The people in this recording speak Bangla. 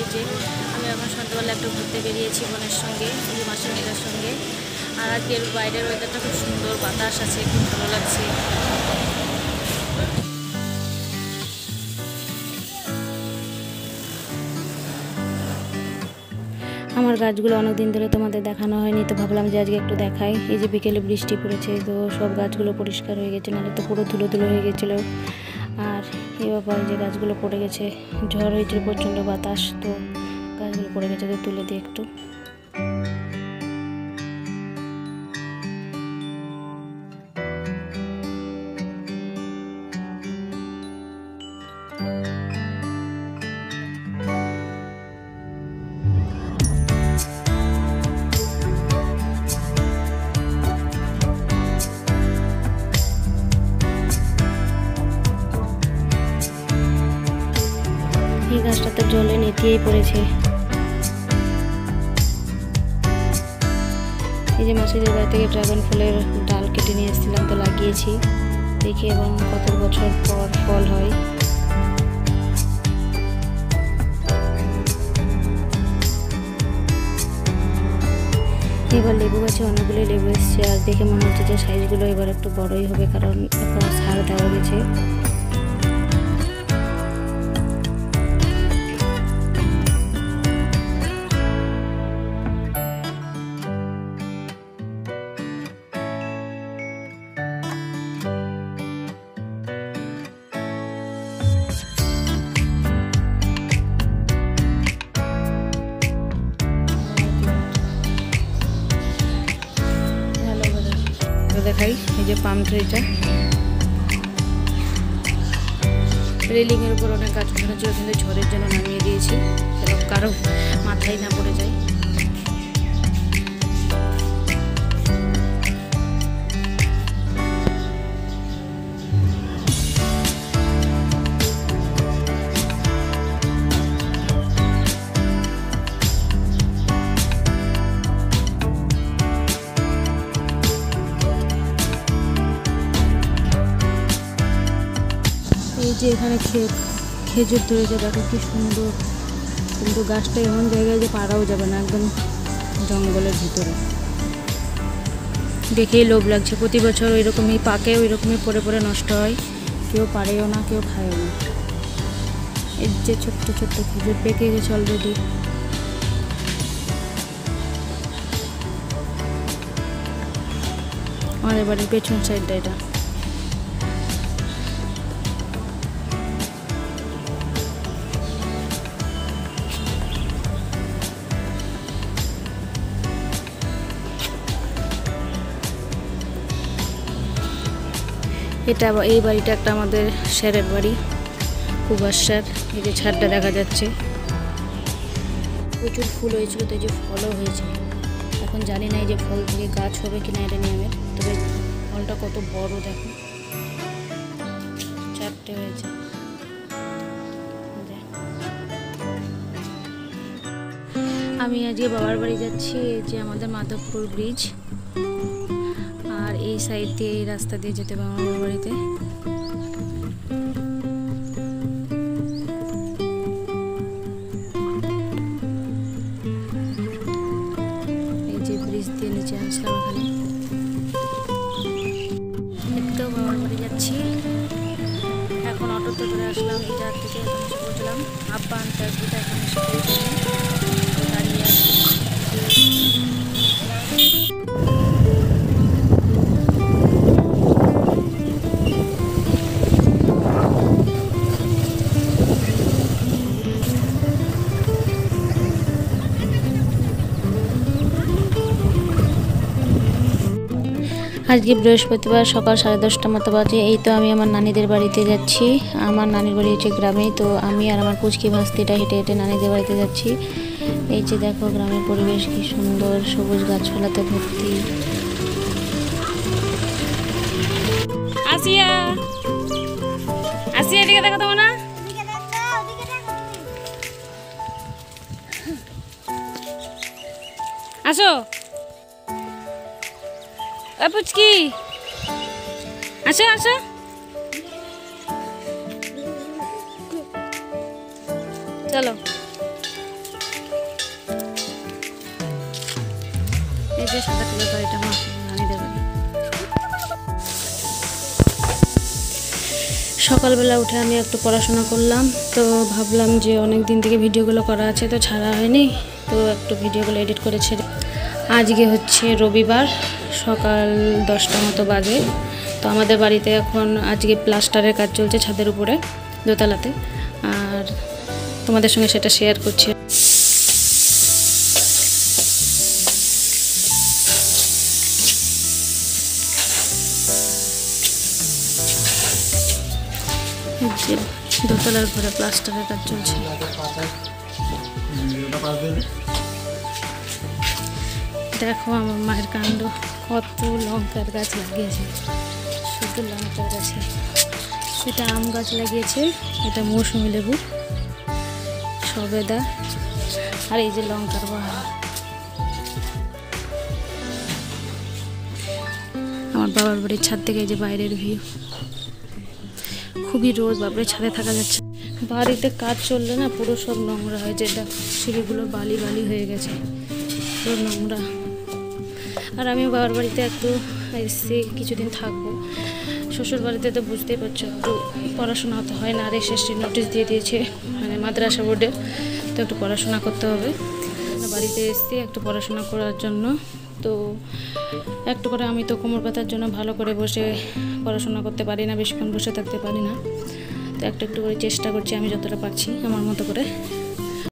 এই যে আমি এখন সন্ধ্যাবেলা একটু ঘুরতে বেরিয়েছি বোনের সঙ্গে মাসের মেয়েদের সঙ্গে। আর আজকের বাইরের ওয়েদারটা খুব সুন্দর, বাতাস আছে, খুব ভালো লাগছে। আমার গাছগুলো অনেক দিন ধরে তোমাদের দেখানো হয়নি, তো ভাবলাম যে আজকে একটু দেখাই। এই যে বিকেলে বৃষ্টি পড়েছে, তো সব গাছগুলো পরিষ্কার হয়ে গেছে, নাহলে তো পুরো ধুলো ধুলো হয়ে গেছিল। আর ব্যাপার যে গাছগুলো পড়ে গেছে। ঝড় হয়েছিল প্রচণ্ড বাতাস, তো গাছগুলো পড়ে গেছে, তো তুলে দিই একটু। জলে পড়েছে। এই যে মাসিদের বাড়ি থেকে ড্রাগন ফুলের ডাল কেটে নিয়ে এসেছিলাম, তো লাগিয়েছি দেখি এবং কত বছর পর ফল হয়। এবার লেবু গাছে অনেকগুলো লেবু এসছে, আর দেখে মনে হচ্ছে যে সাইজগুলো এবার একটু বড়ই হবে, কারণ সার দেওয়া গেছে দেখাই, এই যে পাম ট্রিটা রেলিংয়ের উপর অনেক গাছ ছিল, কিন্তু ঝড়ের জন্য নামিয়ে দিয়েছি কারও মাথায় না পড়ে যায়। যে এখানে খেজুর ধরেছে, দেখো কি সুন্দর। কিন্তু গাছটা এমন জায়গায় যে পাড়াও যাবে না, একদম জঙ্গলের ভিতরে। দেখেই লোভ লাগছে। প্রতি বছর ওই রকমই পাকে ওই রকমই পরে পড়ে নষ্ট হয়। কেউ পারেও না, কেউ খায়ও না। এর যে ছোট্ট ছোট্ট খেজুর পেকে গেছে অলরেডি আমাদের বাড়ির পেছন সাইডটা এটা। এটা এই বাড়িটা একটা আমাদের স্যারের বাড়ি কুবাস স্যার এই যে ছাদটা দেখা যাচ্ছে। প্রচুর ফুল হয়েছিল, তো যে ফলও হয়েছে। এখন জানি না এই যে ফল থেকে গাছ হবে কিনা এটা নিয়ে আমার তবে ফলটা কত বড় দেখো। চারটে হয়েছে। আমি আজকে বাবার বাড়ি যাচ্ছি, এই যে আমাদের মাধবপুর ব্রিজ। আর এই সাইড দিয়ে, এই রাস্তা দিয়ে যেতে হবে আমার বাড়িতে। এই ব্রিজ দিয়ে নিচে আসলাম এখানে। একটু যাচ্ছি। এখন অটোতে করে আসলাম জায়গা থেকে এখন এসে পৌঁছলাম আব্বা আনতে এখন আজকে বৃহস্পতিবার সকাল সাড়ে দশটা মতো বাজে। এই তো আমি আমার নানিদের বাড়িতে যাচ্ছি। আমার নানির বাড়ি হচ্ছে গ্রামেই তো আমি আর আমার পুচকি ভাস্তিটা হেঁটে হেঁটে নানিদের বাড়িতে যাচ্ছি। এই যে দেখো গ্রামের পরিবেশ, কি সুন্দর সবুজ গাছপালাতে ভর্তি। আসো। পুচকি। আসো চলো। সকালবেলা উঠে আমি একটু পড়াশোনা করলাম, তো ভাবলাম যে অনেক দিন থেকে ভিডিওগুলো করা আছে, তো ছাড়া হয়নি, তো একটু ভিডিওগুলো এডিট করেছে আজকে হচ্ছে রবিবার সকাল দশটা মতো বাজে। তো আমাদের বাড়িতে এখন আজকে প্লাস্টারের কাজ চলছে ছাদের উপরে, দোতলাতে। আর তোমাদের সঙ্গে সেটা শেয়ার করছি। দোতলার ঘরে প্লাস্টারের কাজ চলছে। দেখো আমার মায়ের কাণ্ড, কত লঙ্কার গাছ লাগিয়েছে, শুধু লঙ্কার গাছে। এটা আম গাছ লাগিয়েছে, এটা মৌসুমি লেবু, সবেদা, আর এই যে লঙ্কার বাহার আমার বাবার বাড়ির ছাদ থেকে এই যে বাইরের ভিউ। খুবই রোদ, বাপরে, ছাদে থাকা যাচ্ছে বাড়িতে কাজ চললে না পুরো সব নোংরা হয় যেটা সিঁড়িগুলো বালি বালি হয়ে গেছে। পুরো নোংরা। আর আমি বাবার বাড়িতে একটু এসে কিছুদিন থাকব। শ্বশুর বাড়িতে তো বুঝতেই পারছ, একটু পড়াশোনা তো হয় না, আর এসএসটি নোটিশ দিয়ে দিয়েছে মানে মাদ্রাসা বোর্ডে, তো একটু পড়াশোনা করতে হবে। বাড়িতে এসছি একটু পড়াশোনা করার জন্য, তো একটু করে আমি তো কোমর ব্যথার জন্য ভালো করে বসে পড়াশোনা করতে পারি না, বেশিক্ষণ বসে থাকতে পারি না। তো একটু একটু করে চেষ্টা করছি, আমি যতটা পারছি আমার মতো করে।